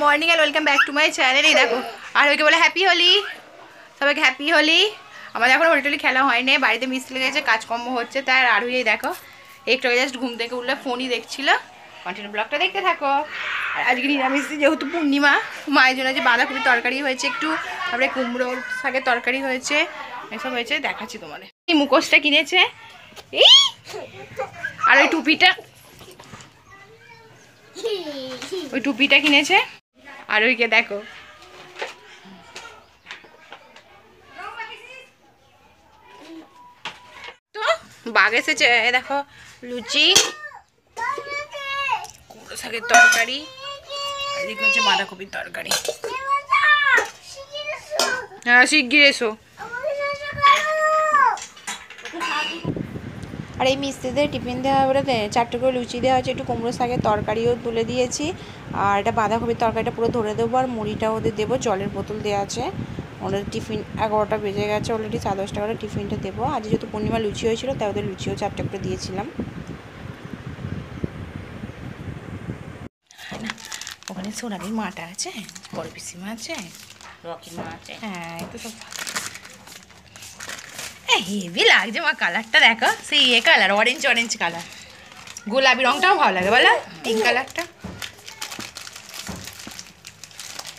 Morning and welcome back to my channel এই দেখো, আর ওইকে বলে হ্যাপি হোলি সবাইকে হ্যাপি হোলি আমাদের এখন হোলি খেলা হয়নি, বাড়িতে মিস্ত্রি লেগেছে কাজকর্ম হচ্ছে তাই আর আরুই দেখো, একটু জাস্ট ঘুম থেকে উঠলে ফোনই দেখছিল। কন্টিনিউ ব্লগটা দেখতে থাকো। আর আজকে নিরামিষ, যেহেতু পূর্ণিমা, মায়ের জন্য যে বাঁধাকপির তরকারি হয়েছে একটু, তারপরে কুমড়ো শাকের তরকারি হয়েছে, এসব হয়েছে, দেখাচ্ছি তোমাদের। এই মুখোশটা কিনেছে। আর ওই টুপিটা ওই টুপিটা কিনেছে। আর ওইকে দেখো। তো বাঘ এসেছে দেখো লুচি কুমড়ো শাকের তরকারি এদিকে হচ্ছে বাঁধাকপির তরকারি। হ্যাঁ শিগগির এসো। আর এই মিস্ত্রিদের টিফিন দেওয়া বলে চারটে করে লুচি দেওয়া হচ্ছে একটু কুমড়ো শাকের তরকারিও তুলে দিয়েছি। আর এটা বাঁধাকপির তরকারিটা পুরো ধরে দেবো আর মুড়িটা ওদের দেবো জলের বোতল দেওয়া আছে। ওদের টিফিন এগারোটা বেজে গেছে অলরেডি সাড়ে দশটা করে টিফিনটা দেবো। আজ যেহেতু পূর্ণিমা লুচি হয়েছিল তাই ওদের লুচিও চারটে করে দিয়েছিলাম। ওখানে সোনালির মাটা আছে বড় পিসিমা আছে রকি মা আছে। হ্যাঁ একটু সব হেভি লাগছে মা কালারটা দেখো। সেই এ কালার অরেঞ্জ অরেঞ্জ কালার গোলাপি রংটাও ভালো লাগে বলো। পিঙ্ক কালারটা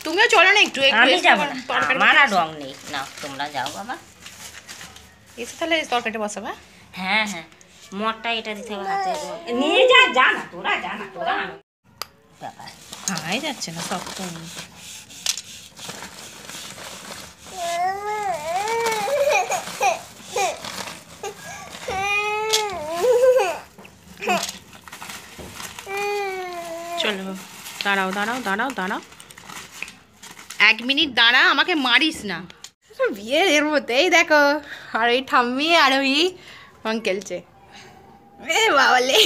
তুমিও চলো না একটু আমি যাব না। আমার আর রং নেই। না তোমরা যাও বাবা। এসে তাহলে তরকারিটা বসাবা। হ্যাঁ হ্যাঁ। মরটা এটা দিতে হবে হাতে। নিয়ে যা যা না তোরা যা না তোরা বাবা। হাই যাচ্ছে না সব তো চলো দাঁড়াও দাঁড়াও দাঁড়াও দাঁড়াও। এক মিনিট দাঁড়া আমাকে মারিস না। বিয়ে এর মধ্যেই দেখো আর ওই ঠাম্মি আর ওই আঙ্কেলছে এ বাবালে।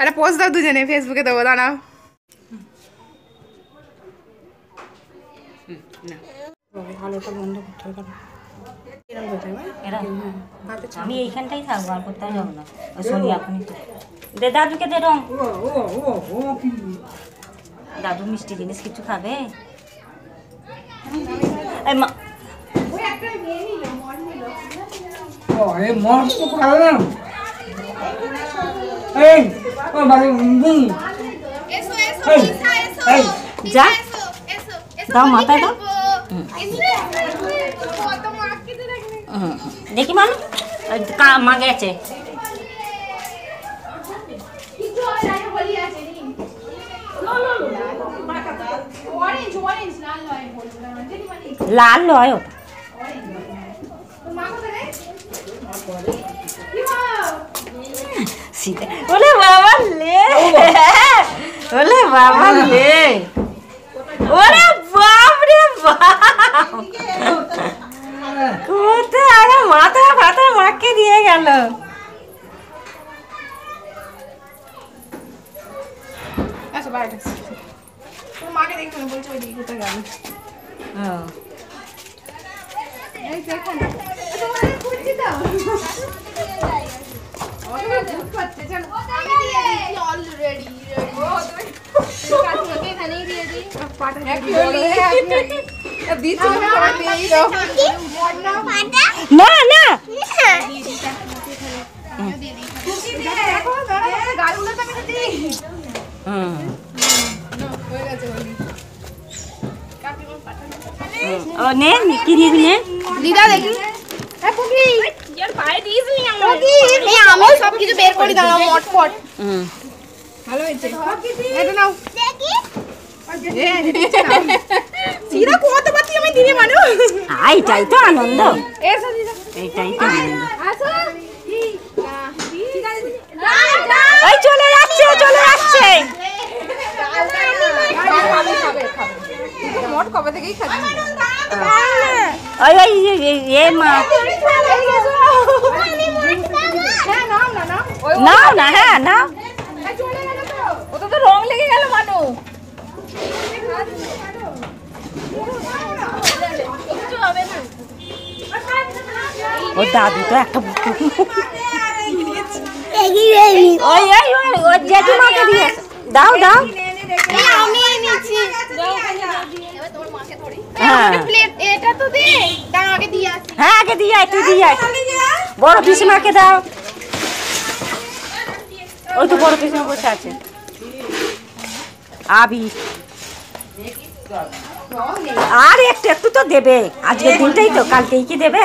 একটা পোস্ট দাও দুজনে ফেসবুকে দেবো দাঁড়াও। বন্ধ করতে হবে আমি এইখানটাই থাকব আর কোথাও যাব না। শনি এখনই তো দে দাদুকে দে রং। দাদু মিষ্টি জিনিস কিছু খাবে? যা। দাও মাথায় দেখি মানু কা- মা গেছে लाल लो आयो सीधे ओले बाबा ओले बाबा ओले দিই পাটা হ্যাপি হোলি হ্যাপি হোলি দিচ্ছি না সবাই দিয়ে দাও না না দেখো দাঁড়া গালগুলো তো আমি দিই হুম হয়ে গেছে বলি কাকিমা পাঠানো ও নে কি দিয়ে নে দিদা দেখি আমি সব কিছু বের করি দাঁড়াও মটফট হুম ভালো হয়েছে এটা নাও এ, দিচ্ছে নাও। সিধা কত পাতি আমি দিনে মানুষ এইটাই তো আনন্দ এসো দিদা এইটাই তো আনন্দ আসো ওই চলে যাচ্ছে চলে যাচ্ছে মোট কবে থেকেই খাচ্ছি ওই ওই এ- এ- এ মা হ্যাঁ নাও না নাও নাও না হ্যাঁ নাও চলে গেল তো ওটা তো রং লেগে গেল মানু ও দাদু তো একটা দাও দাও হ্যাঁ আগে দিয়ে হ্যাঁ। আগে দিয়ে তুই দিয়ে বড় পিসিমাকে দাও। ওই তো বড় পিসিমা বসে আছে। আবি। আর একটু একটু তো দেবে। আজকের দিনটাই তো কালকেই কি দেবে?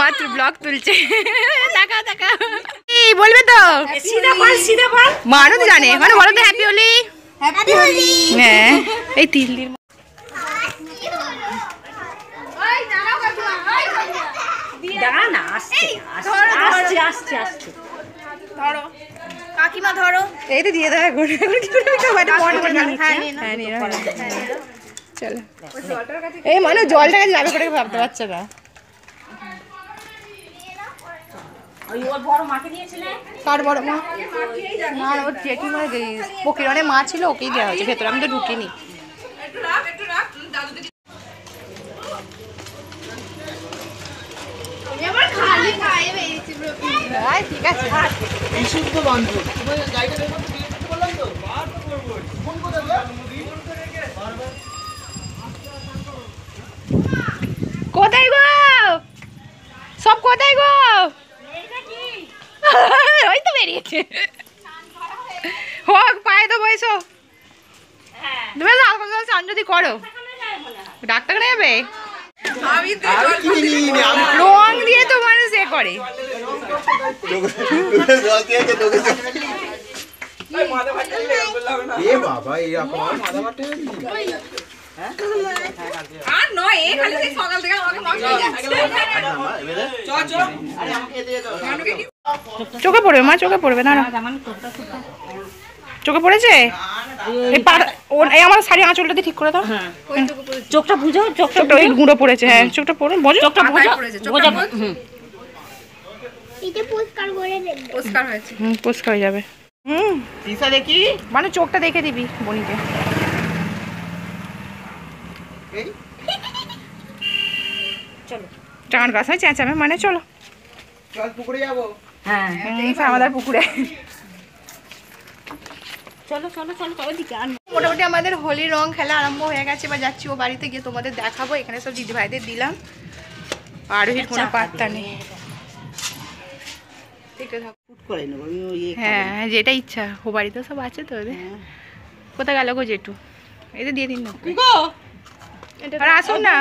মাত্র ব্লগ তুলছে। এই বলবে তো? সিধা বল সিধা বল। মানু তো জানে মানে বলো তো হ্যাপি হোলি হ্যাঁ এই তিল। দিন দাঁড়া না আসছে আসছে আসছে আসছে আসছে। ধরো। কাকিমা ধরো। এই তো দিয়ে দেয় গুড় গুড় কি করে মন করে হ্যাঁ চলো। এই মানে জলটা কাছে যাবে করে ভাবতে পারছে না। কার বড় মা? না ওর জেঠিমা পকিরনে মা ছিল ওকেই দেওয়া হয়েছে ভেতরে আমি তো ঢুকিনি। ঠিক আছে। কোথায় গো? সব কোথায় গো? ওই তো বেরিয়েছে। হোক, পায়ে তো বয়সো তুমি স্নান যদি করো। ডাক্তার নেবে রং দিয়ে তো মানুষ এ করে। এ বাবা এরকম মাথা বাটে চোখে পড়বে মা চোখে পড়বে না চোখে পড়েছে? আমার শাড়ি আঁচলটা দিয়ে ঠিক করে দাও। চোখটা বুঝো চোখটা চোখটা ওই গুঁড়ো পড়েছে হ্যাঁ চোখটা পড়ে বোঝো। চোখটা বুঝো। বুঝো। হুম। হুম হয়ে যাবে। হুম। দেখি? মানে চোখটা দেখে দিবি বনিকে। চলো। চান গাছ হয় চেঁচাবে মানে চলো। পুকুরে যাব। হ্যাঁ হুম, আমাদের পুকুরে। চলো চলো চলো ওদিকে মোটামুটি আমাদের হোলি রং খেলা আরম্ভ হয়ে গেছে বা যাচ্ছি ও বাড়িতে গিয়ে তোমাদের দেখাবো। এখানে সব দিদি ভাইদের দিলাম আরোহীর কোনো পাত্তা নেই। দেখতে হ্যাঁ যেটা ইচ্ছা। ও বাড়িতে সব আছে তো ওদের। কোথায় গেল গো জেঠু? এদের দিয়ে দিন না। আসুন না।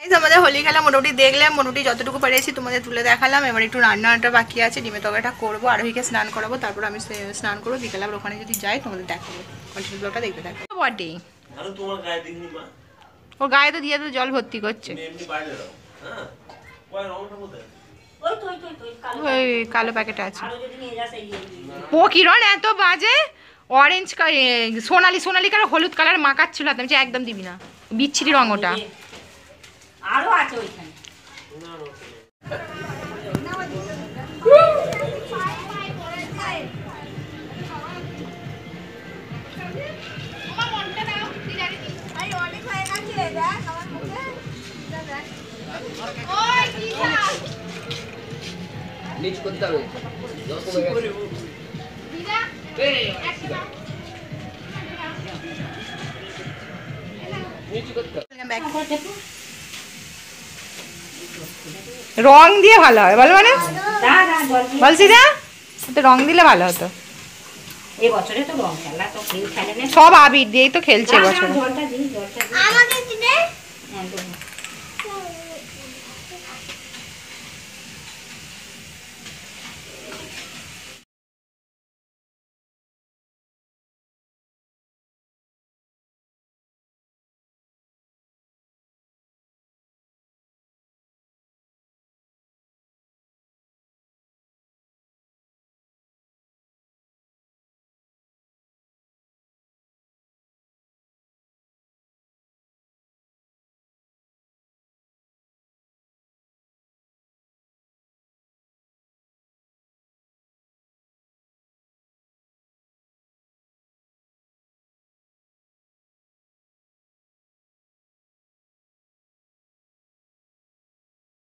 Guys, আমাদের হোলি খেলা মোটামুটি দেখলাম মোটামুটি যতটুকু পেরেছি তোমাদের তুলে দেখালাম। এবার একটু রান্নাটা বাকি আছে ডিমের তরকারিটা করব আরোহীকে স্নান করাবো তারপর আমি সে- স্নান করব। বিকেলে আবার ওখানে যদি যাই তোমাদের দেখাবো। কন্টিনিউ ব্লগটা দেখতে থাকো। বডি আরে গায়ে ওর গায়ে তো দিয়ে তো জল ভর্তি করছে। তুমি এমনি বাইরে দাও হ্যাঁ? ওই তো ওই তো ওই তো, ওই কালো প্যাকেট আছে। ও কিরণ এত বাজে? অরেঞ্জ সোনালি সোনালি কালার হলুদ কালার মাখাচ্ছিল আমি বলছি, একদম দিবি না। বিচ্ছিরি রং ওটা। আরও আছে ওইখানে। নিচ করতে হবে। রং দিয়ে ভালো হয় বল মানে? বলছি না রং দিলে ভালো হতো। এই তো রং খেলা তো খেলে সব আবির দিয়েই তো খেলছে দা, দা, বছর।